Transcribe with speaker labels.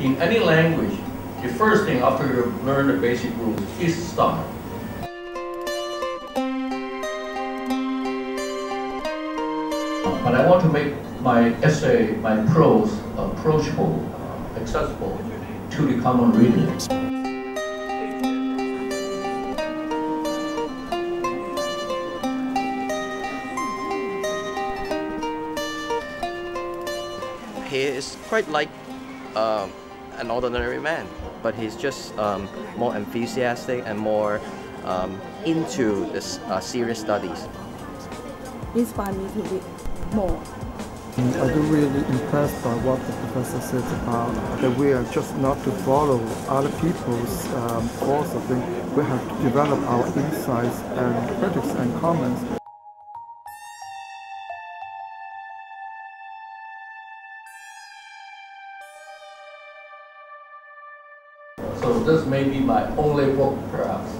Speaker 1: In any language, the first thing after you learn the basic rules is style. But I want to make my essay, my prose, approachable, accessible to the common reader.
Speaker 2: he is quite like um, an ordinary man, but he's just um, more enthusiastic and more um, into this uh, serious studies.
Speaker 3: inspire me to read more.
Speaker 4: I do really impressed by what the professor said about that we are just not to follow other people's um, course. I think we have to develop our insights and critics and comments.
Speaker 1: So this may be my only book, perhaps.